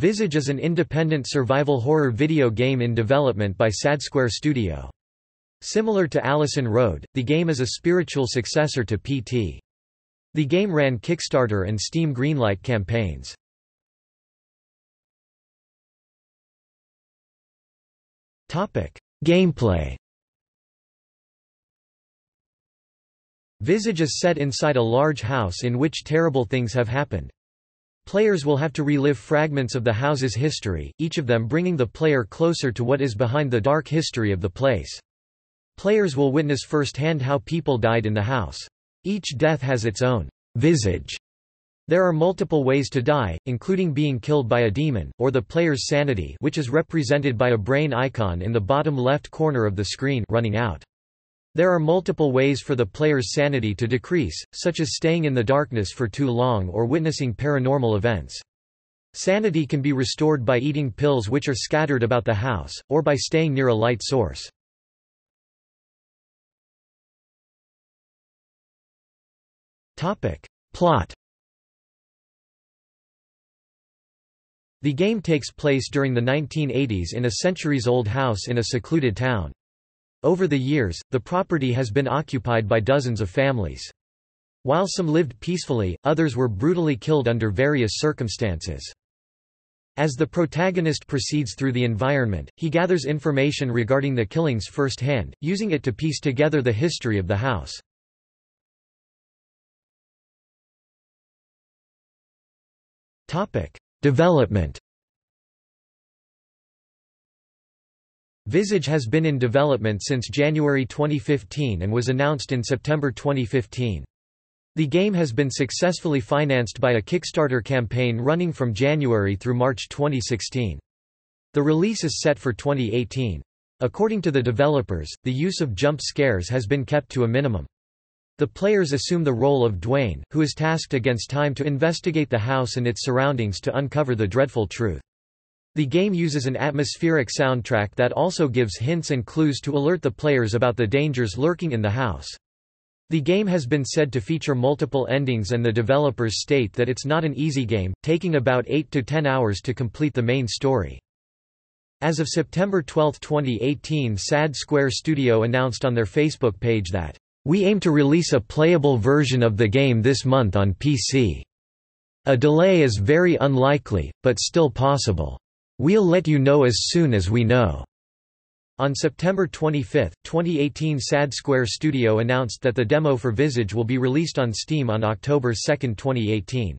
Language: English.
Visage is an independent survival horror video game in development by SadSquare Studio. Similar to Allison Road, the game is a spiritual successor to PT. The game ran Kickstarter and Steam Greenlight campaigns. Gameplay Visage is set inside a large house in which terrible things have happened. Players will have to relive fragments of the house's history, each of them bringing the player closer to what is behind the dark history of the place. Players will witness firsthand how people died in the house. Each death has its own visage. There are multiple ways to die, including being killed by a demon, or the player's sanity which is represented by a brain icon in the bottom left corner of the screen running out. There are multiple ways for the player's sanity to decrease, such as staying in the darkness for too long or witnessing paranormal events. Sanity can be restored by eating pills which are scattered about the house, or by staying near a light source. Plot The game takes place during the 1980s in a centuries-old house in a secluded town. Over the years, the property has been occupied by dozens of families. While some lived peacefully, others were brutally killed under various circumstances. As the protagonist proceeds through the environment, he gathers information regarding the killings firsthand, using it to piece together the history of the house. Development Visage has been in development since January 2015 and was announced in September 2015. The game has been successfully financed by a Kickstarter campaign running from January through March 2016. The release is set for 2018. According to the developers, the use of jump scares has been kept to a minimum. The players assume the role of Dwayne, who is tasked against time to investigate the house and its surroundings to uncover the dreadful truth. The game uses an atmospheric soundtrack that also gives hints and clues to alert the players about the dangers lurking in the house. The game has been said to feature multiple endings and the developers state that it's not an easy game, taking about 8 to 10 hours to complete the main story. As of September 12, 2018 SAD Square Studio announced on their Facebook page that we aim to release a playable version of the game this month on PC. A delay is very unlikely, but still possible. We'll let you know as soon as we know. On September 25, 2018 SAD Square Studio announced that the demo for Visage will be released on Steam on October 2, 2018.